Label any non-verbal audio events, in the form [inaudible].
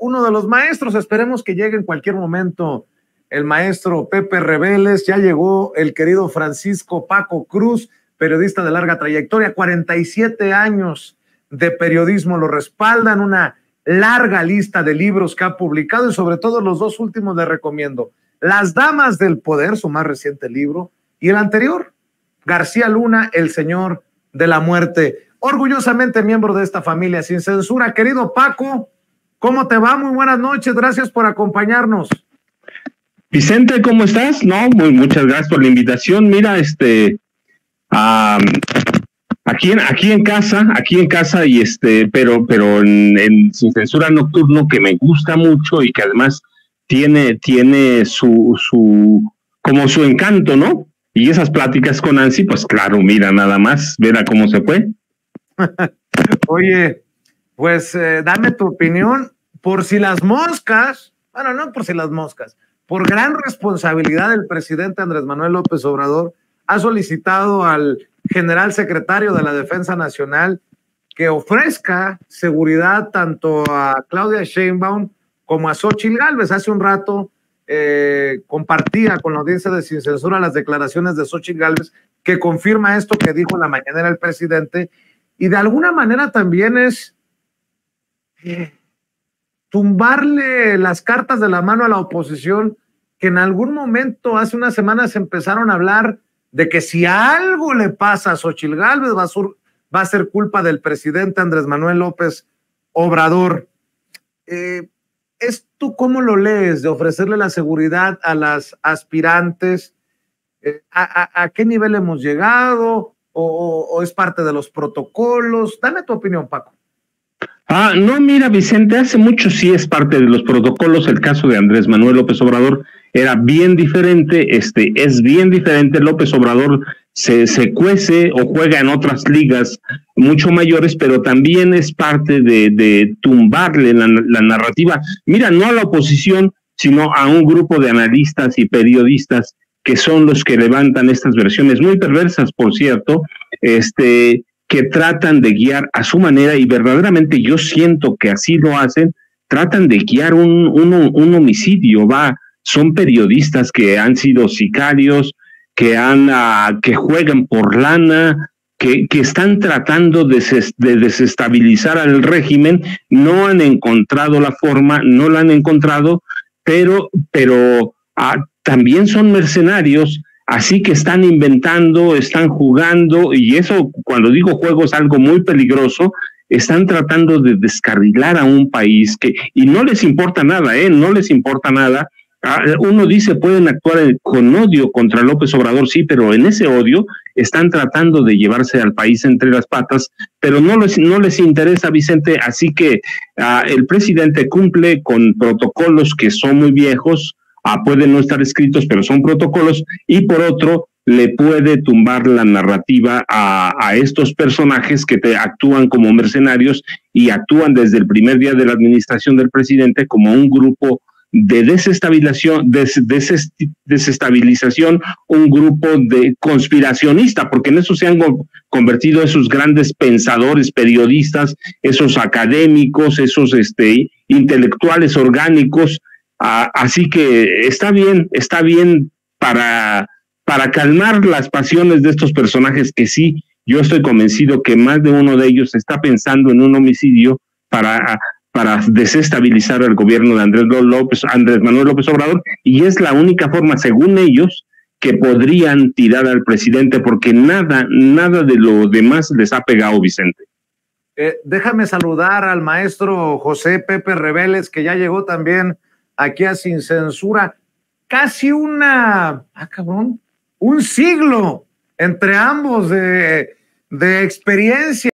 uno de los maestros, esperemos que llegue en cualquier momento el maestro Pepe Reveles, ya llegó el querido Francisco Paco Cruz, periodista de larga trayectoria, 47 años de periodismo lo respaldan, una larga lista de libros que ha publicado y sobre todo los dos últimos le recomiendo. Las Damas del Poder, su más reciente libro, y el anterior, García Luna, El Señor de la Muerte. Orgullosamente miembro de esta familia sin censura. Querido Paco, ¿cómo te va? Muy buenas noches, gracias por acompañarnos. Vicente, ¿cómo estás? No, muy muchas gracias por la invitación. Mira, este, aquí en aquí en casa, aquí en casa y este, pero pero en, sin censura nocturno que me gusta mucho y que además tiene tiene su su como su encanto, ¿no? Y esas pláticas con Nancy, pues claro, mira nada más, verá cómo se fue. [laughs] Oye, pues eh, dame tu opinión por si las moscas, bueno, no por si las moscas, por gran responsabilidad del presidente Andrés Manuel López Obrador, ha solicitado al general secretario de la Defensa Nacional que ofrezca seguridad tanto a Claudia Sheinbaum como a Xochitl Gálvez. Hace un rato eh, compartía con la audiencia de Sin Censura las declaraciones de Xochitl Gálvez, que confirma esto que dijo en la mañanera el presidente, y de alguna manera también es eh, tumbarle las cartas de la mano a la oposición, que en algún momento, hace unas semanas, empezaron a hablar de que si algo le pasa a Xochitl Gálvez va a, ser culpa del presidente Andrés Manuel López Obrador. Eh, ¿Esto cómo lo lees de ofrecerle la seguridad a las aspirantes? Eh, ¿a, qué nivel hemos llegado? ¿O, es parte de los protocolos? Dame tu opinión, Paco. Ah, no, mira, Vicente, hace mucho sí es parte de los protocolos. El caso de Andrés Manuel López Obrador era bien diferente, este es bien diferente. López Obrador se, se cuece o juega en otras ligas mucho mayores, pero también es parte de, tumbarle la, la narrativa. Mira, no a la oposición, sino a un grupo de analistas y periodistas que son los que levantan estas versiones muy perversas, por cierto, este, que tratan de guiar a su manera y verdaderamente yo siento que así lo hacen, tratan de guiar un, un, un homicidio, va, son periodistas que han sido sicarios, que, han, ah, que juegan por lana, que, que están tratando de, de, desestabilizar al régimen, no han encontrado la forma, no la han encontrado, pero, pero ah, también son mercenarios, así que están inventando, están jugando, y eso cuando digo juego es algo muy peligroso, están tratando de descarrilar a un país que, y no les importa nada, ¿eh? No les importa nada. Ah, uno dice pueden actuar con odio contra López Obrador, sí, pero en ese odio están tratando de llevarse al país entre las patas, pero no les, no les interesa, Vicente, así que ah, el presidente cumple con protocolos que son muy viejos, ah, pueden no estar escritos, pero son protocolos, y por otro, le puede tumbar la narrativa a, estos personajes que te actúan como mercenarios y actúan desde el primer día de la administración del presidente como un grupo de desestabilización, desestabilización un grupo de conspiracionista, porque en eso se han convertido esos grandes pensadores, periodistas, esos académicos, esos este, intelectuales orgánicos. Ah, así que está bien, está bien para, para calmar las pasiones de estos personajes que sí, yo estoy convencido que más de uno de ellos está pensando en un homicidio para para desestabilizar al gobierno de Andrés López, Andrés Manuel López Obrador, y es la única forma, según ellos, que podrían tirar al presidente, porque nada, nada de lo demás les ha pegado, Vicente. Eh, déjame saludar al maestro José Pepe Reveles, que ya llegó también aquí a Sin Censura. Casi una, ah, cabrón, un siglo entre ambos de, de experiencia